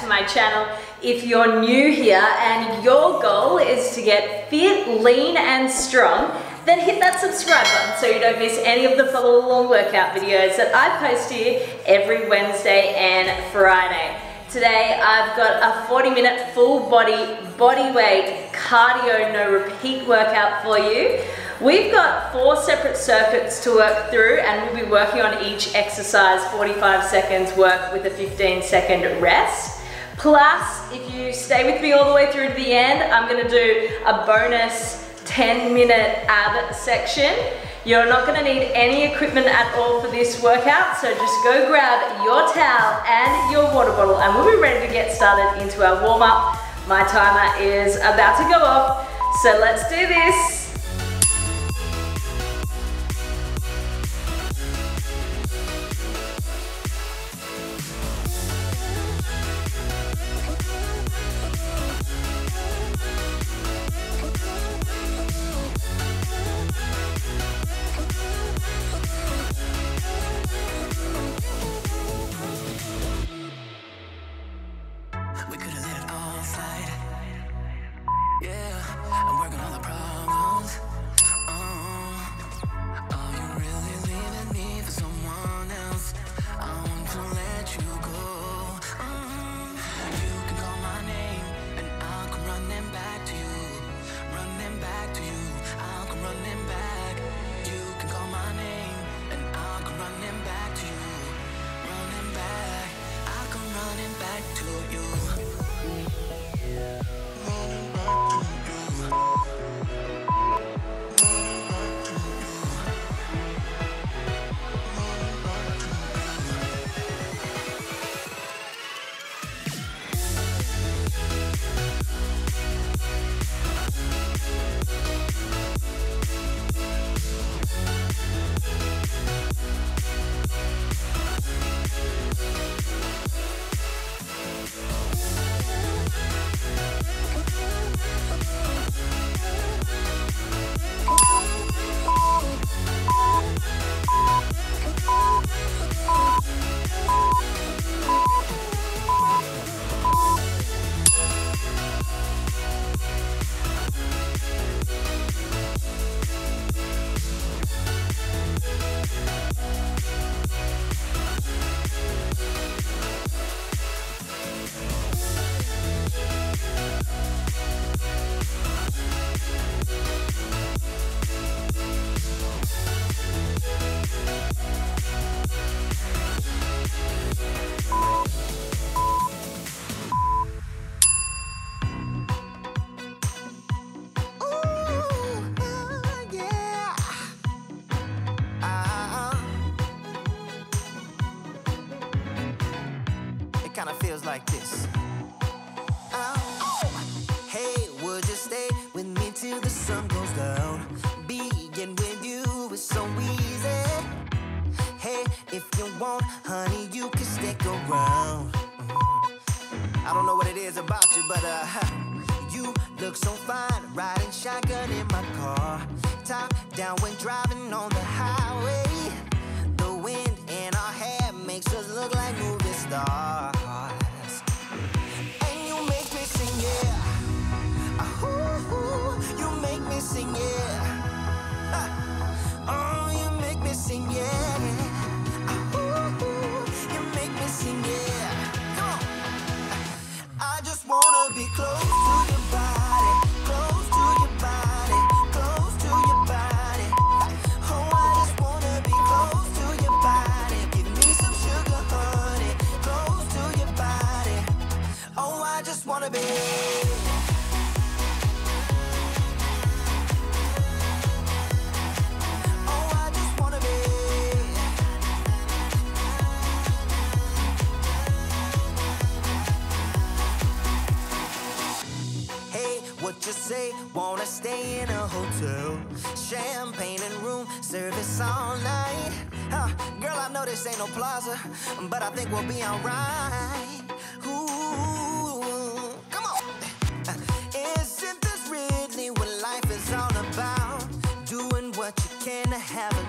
to my channel. If you're new here and your goal is to get fit, lean and strong, then hit that subscribe button so you don't miss any of the follow along workout videos that I post here every Wednesday and Friday. Today I've got a 40 minute full body, body weight, cardio, no repeat workout for you. We've got four separate circuits to work through and we'll be working on each exercise 45 seconds work with a 15 second rest. Plus, if you stay with me all the way through to the end, I'm gonna do a bonus 10 minute ab section. You're not gonna need any equipment at all for this workout, so just go grab your towel and your water bottle and we'll be ready to get started into our warm up. My timer is about to go off, so let's do this. I don't know what it is about you, but uh, you look so fine riding shotgun in my car. Top down when driving on the highway. I just wanna say? Wanna stay in a hotel? Champagne and room service all night. Huh, girl i know this ain't no plaza but i think we'll be alright have a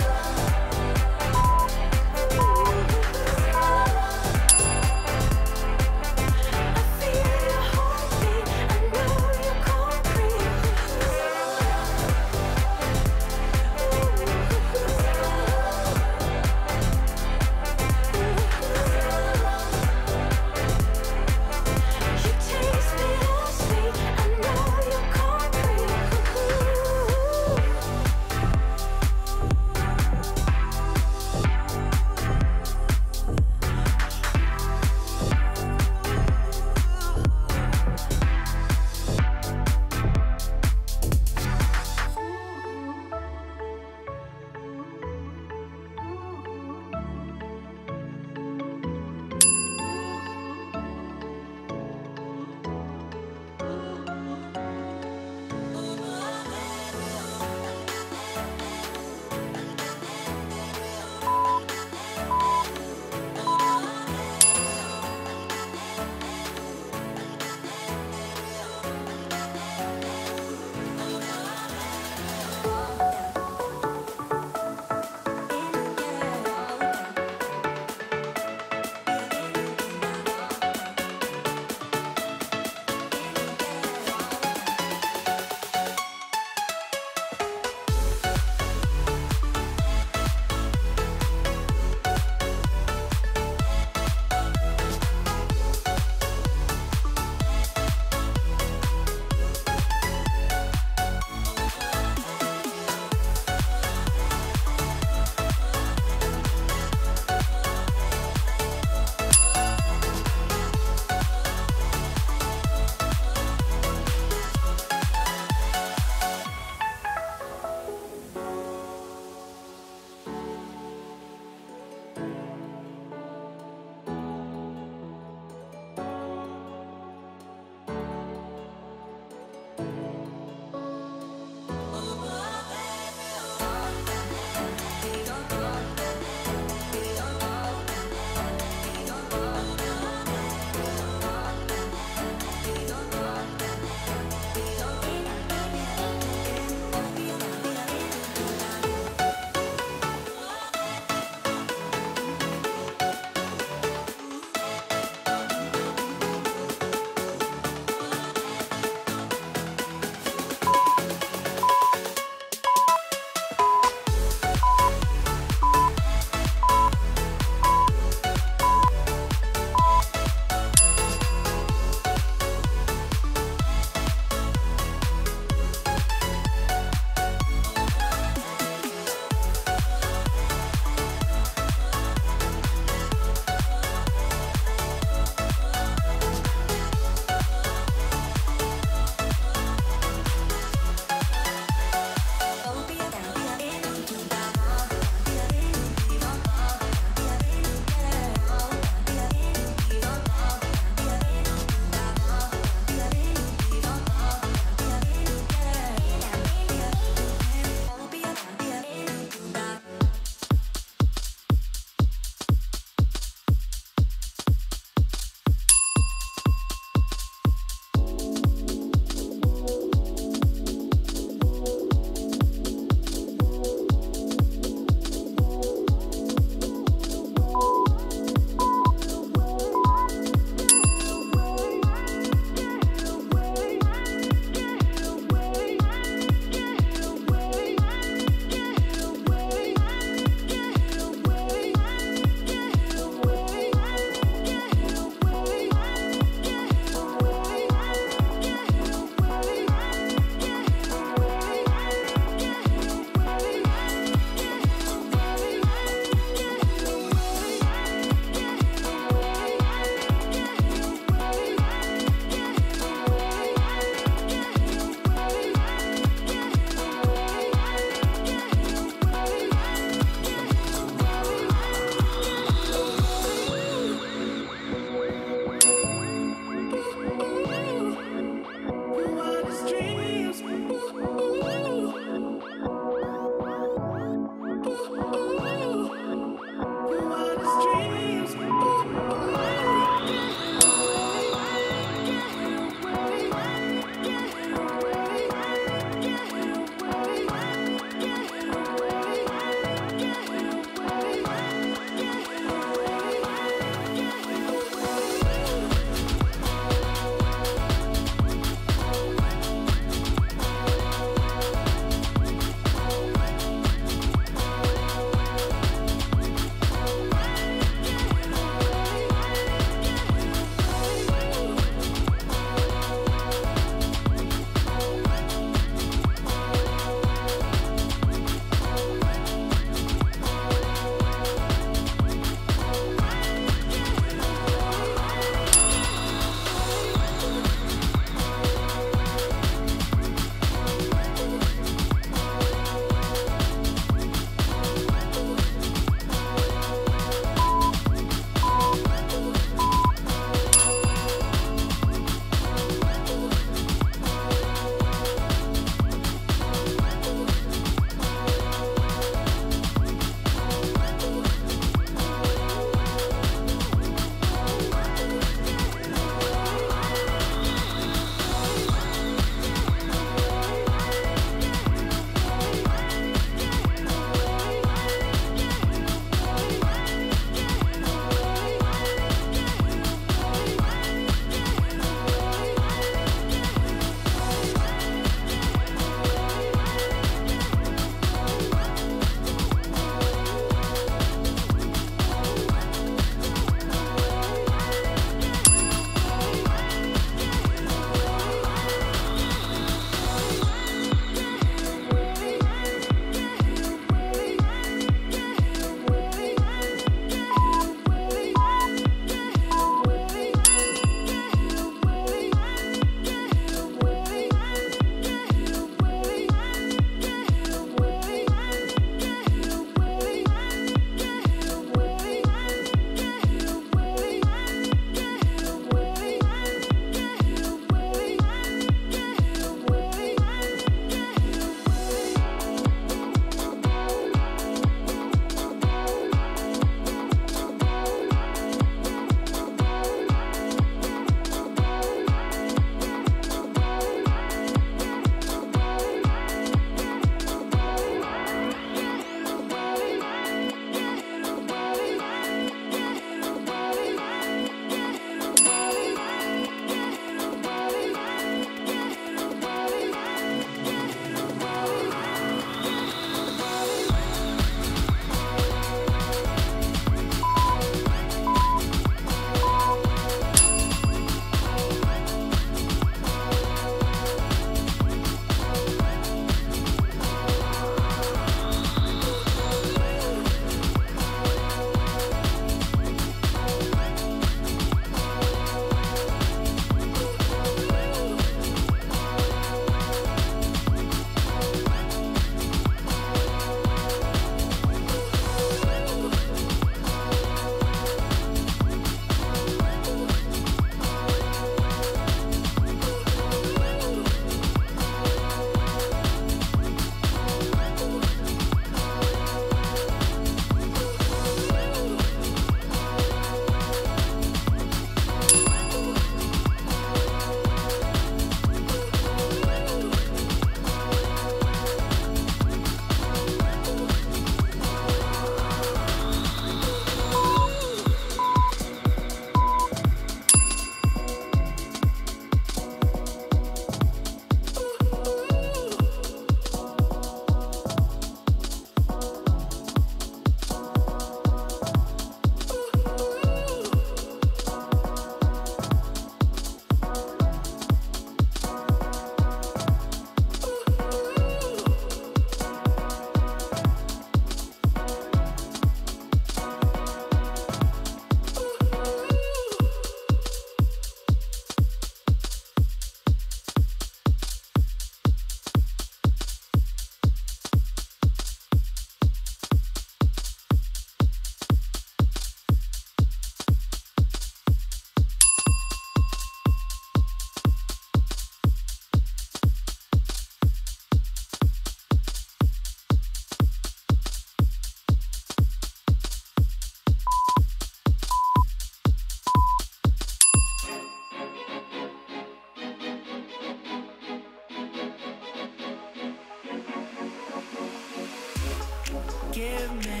forgiveness.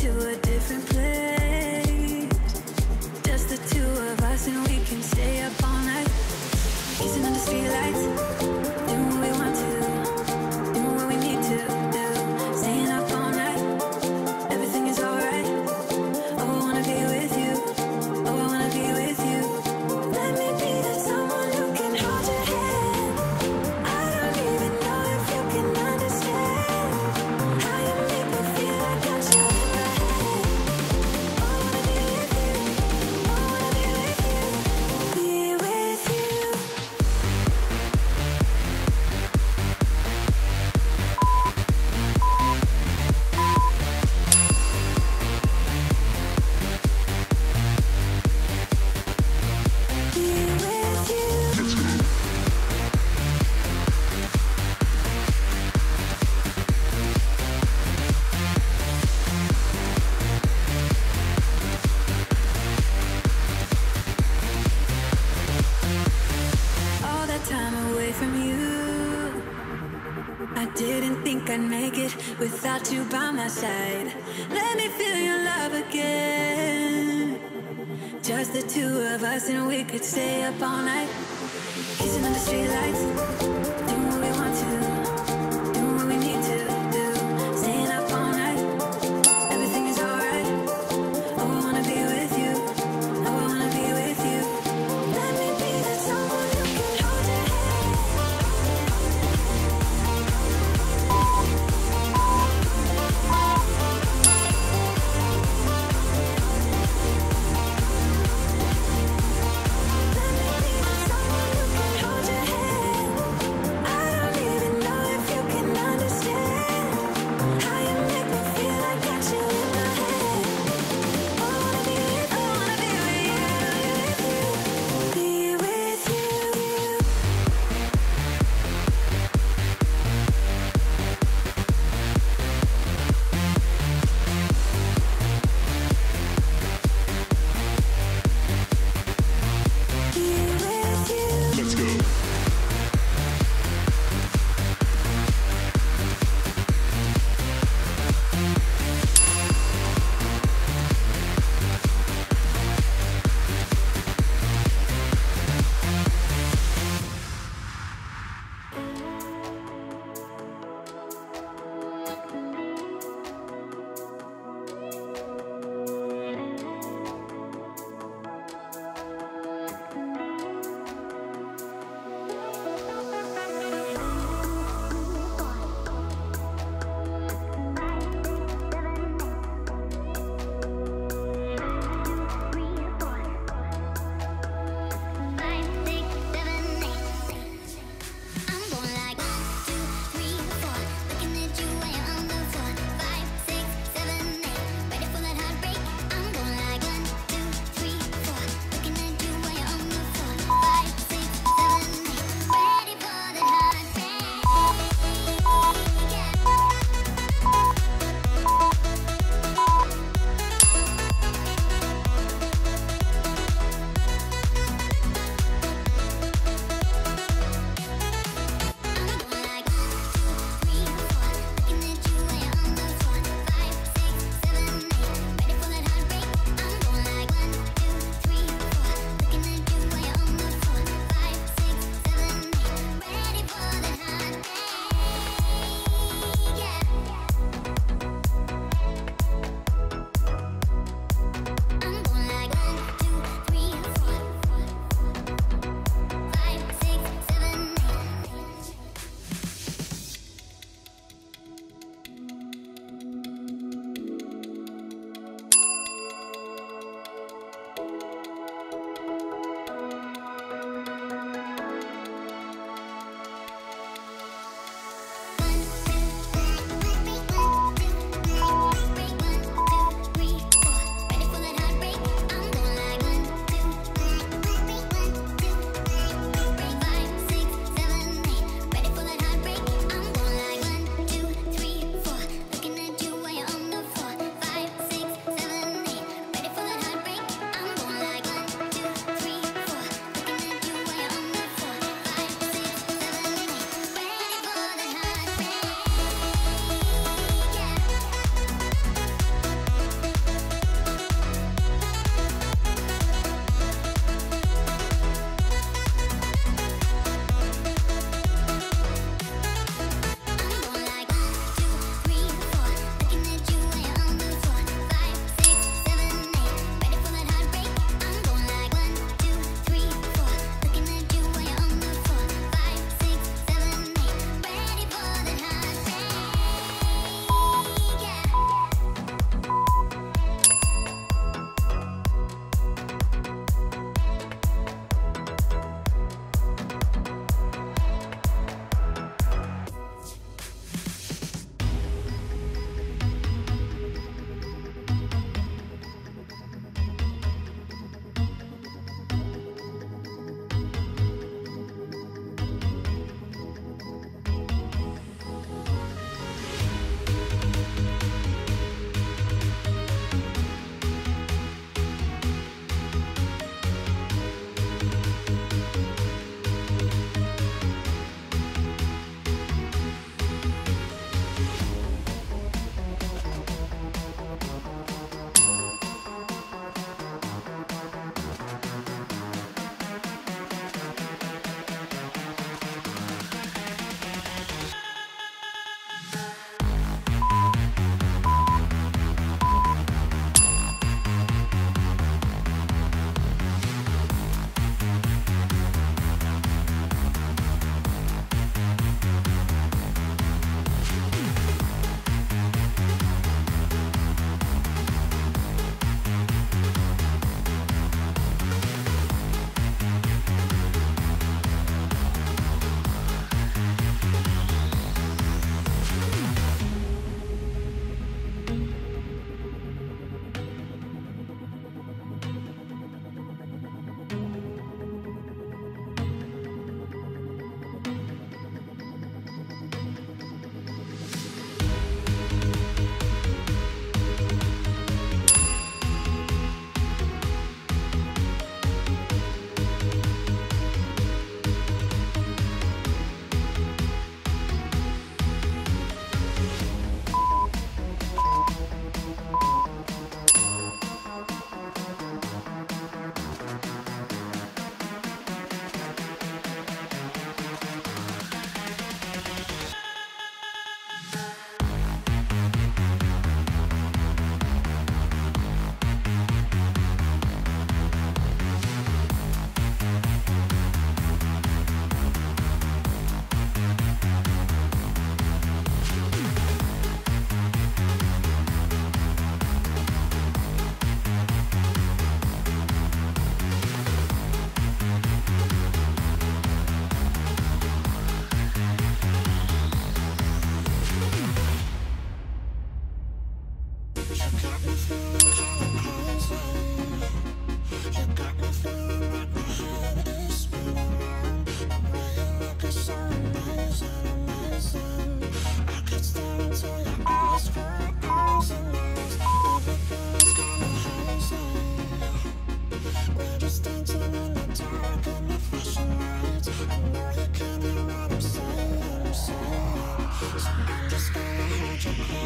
to a different place. Just the two of us, and we can stay up all night, kissing under streetlights. Saying.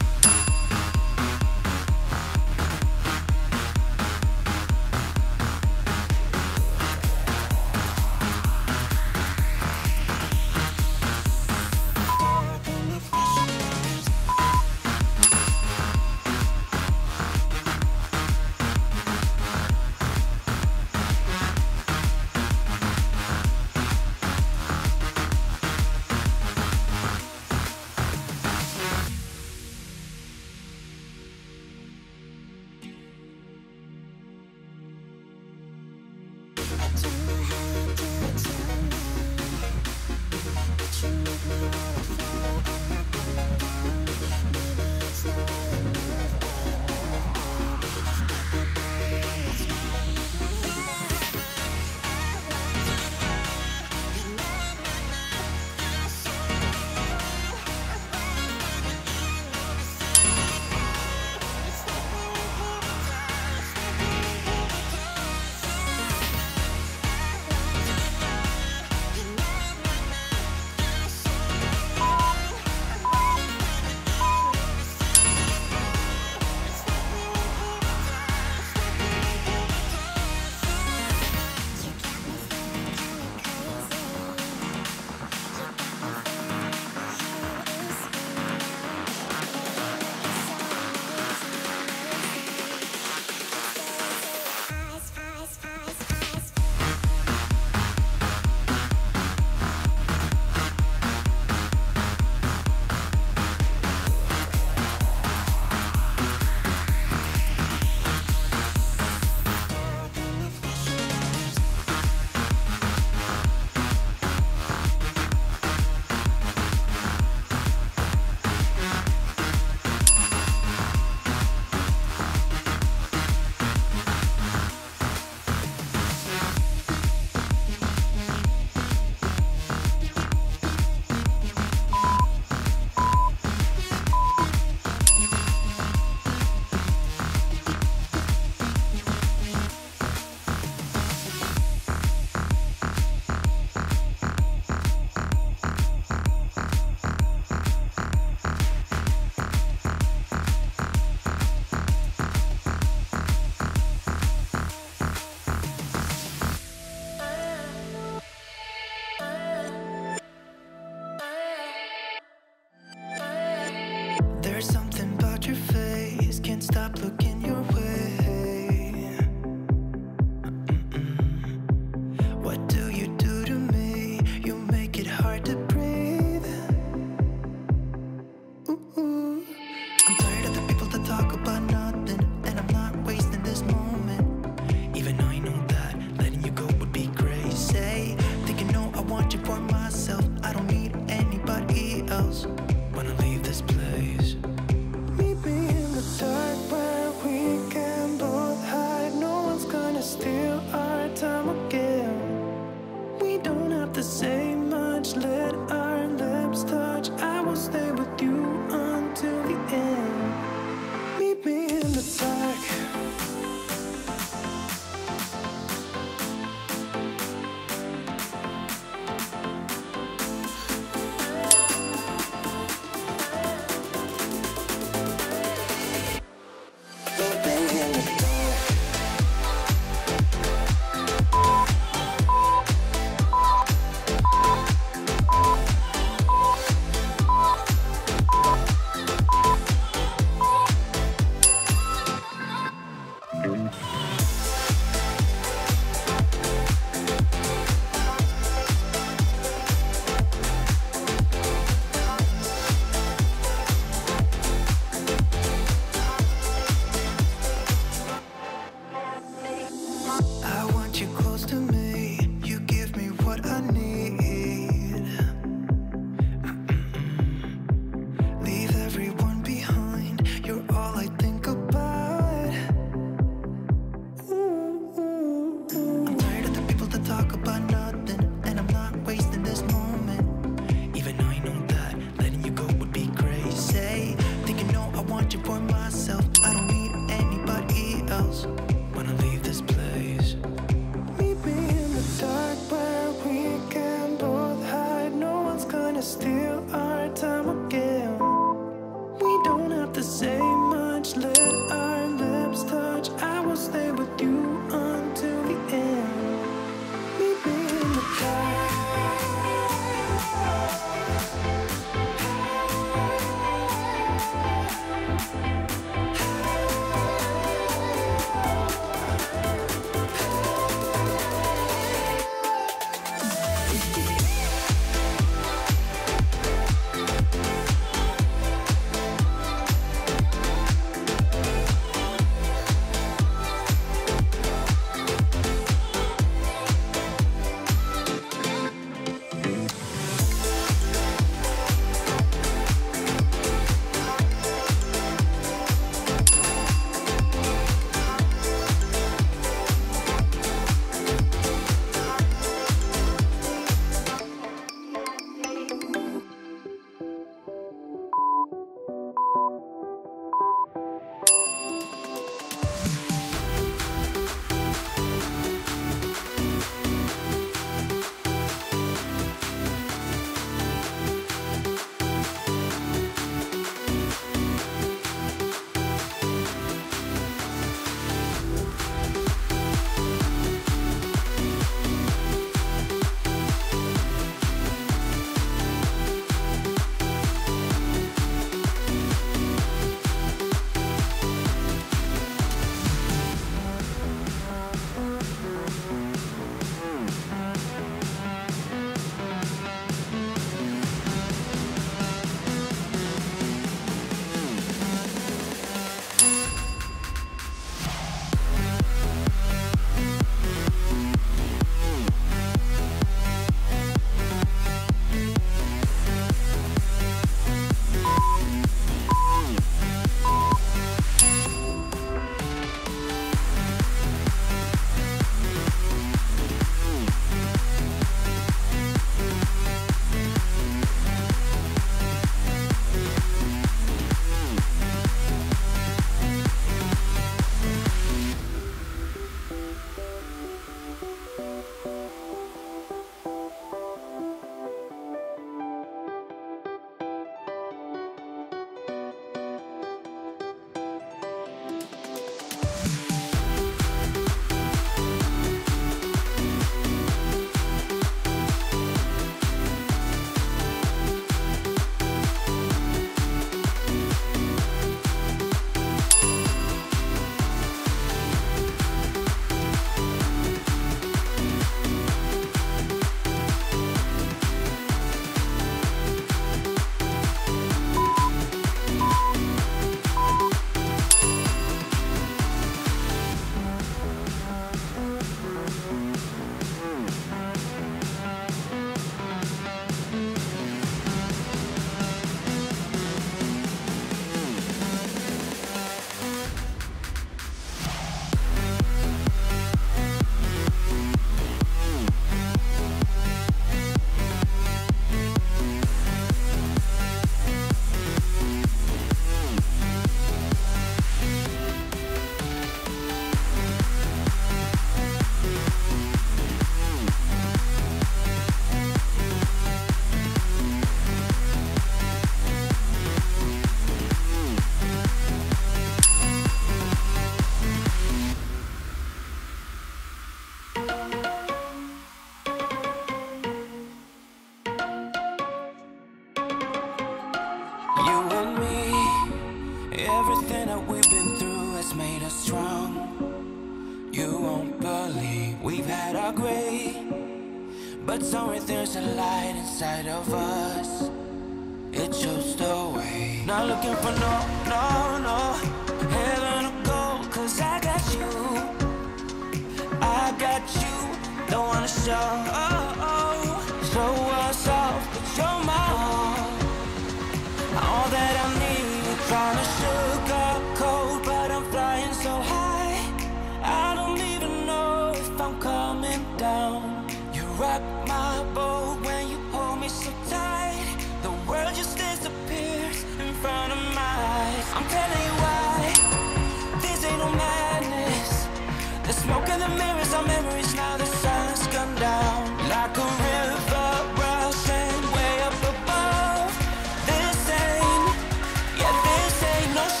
no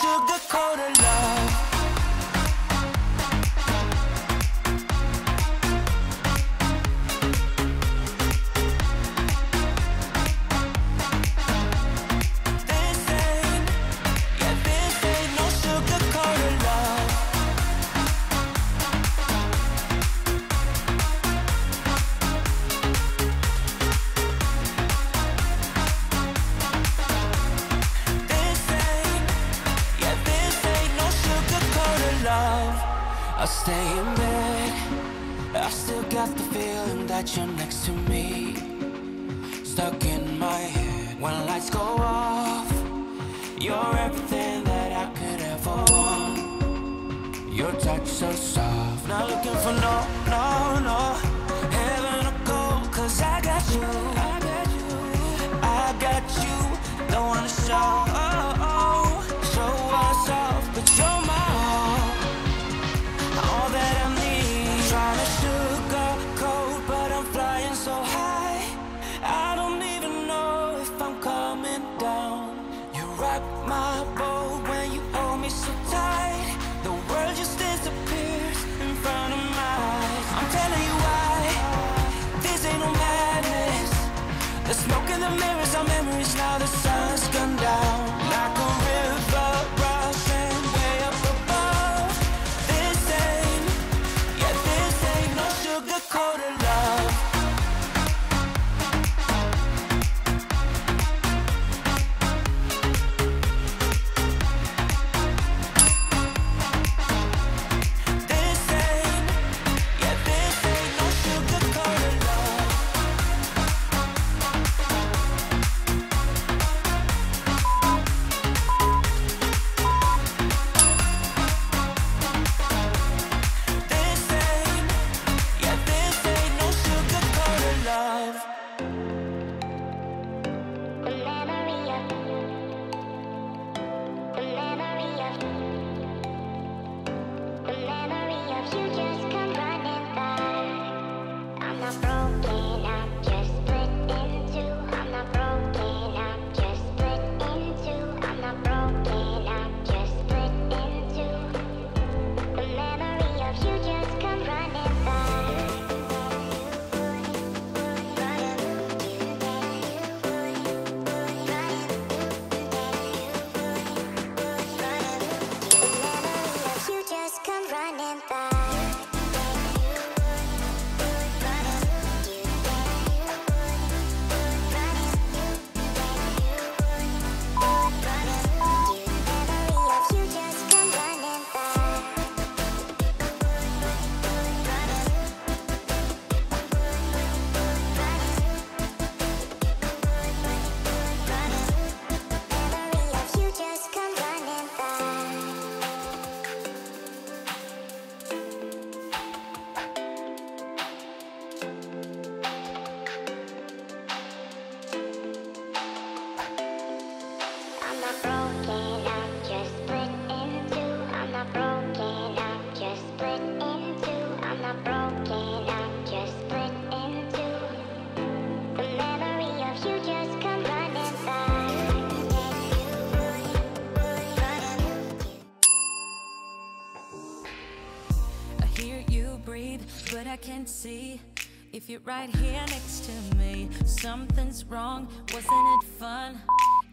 you right here next to me. Something's wrong, wasn't it fun?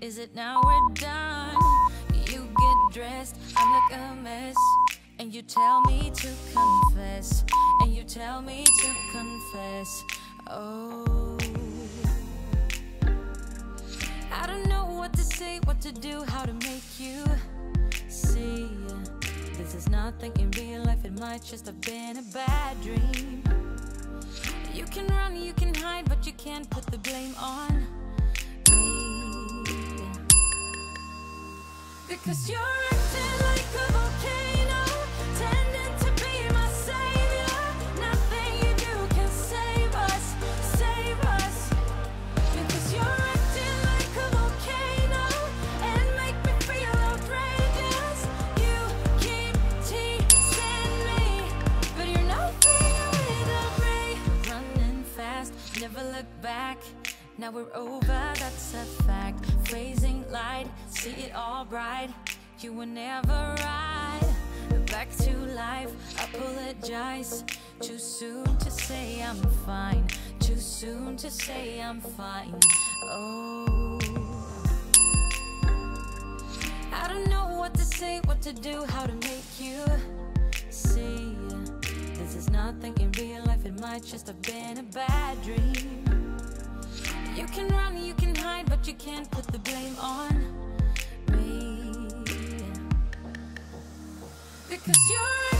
Is it now we're done? You get dressed, I'm like a mess. And you tell me to confess. And you tell me to confess. Oh. I don't know what to say, what to do, how to make you see This is nothing in real life, it might just have been a bad dream. You can run, you can hide, but you can't put the blame on me. Because you're acting like a volcano. Now we're over, that's a fact. Phasing light, see it all bright. You were never right. Back to life, apologize. Too soon to say I'm fine. Too soon to say I'm fine. Oh. I don't know what to say, what to do, how to make you see. This is nothing in real life, it might just have been a bad dream. You can run, you can hide, but you can't put the blame on me. Because you're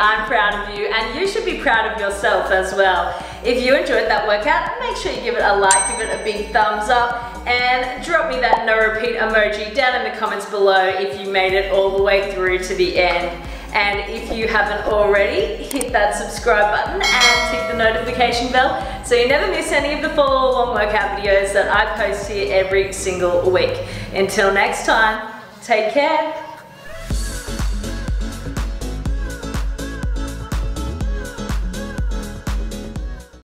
I'm proud of you and you should be proud of yourself as well. If you enjoyed that workout, make sure you give it a like, give it a big thumbs up and drop me that no repeat emoji down in the comments below if you made it all the way through to the end. And if you haven't already, hit that subscribe button and tick the notification bell so you never miss any of the follow along workout videos that I post here every single week. Until next time, take care.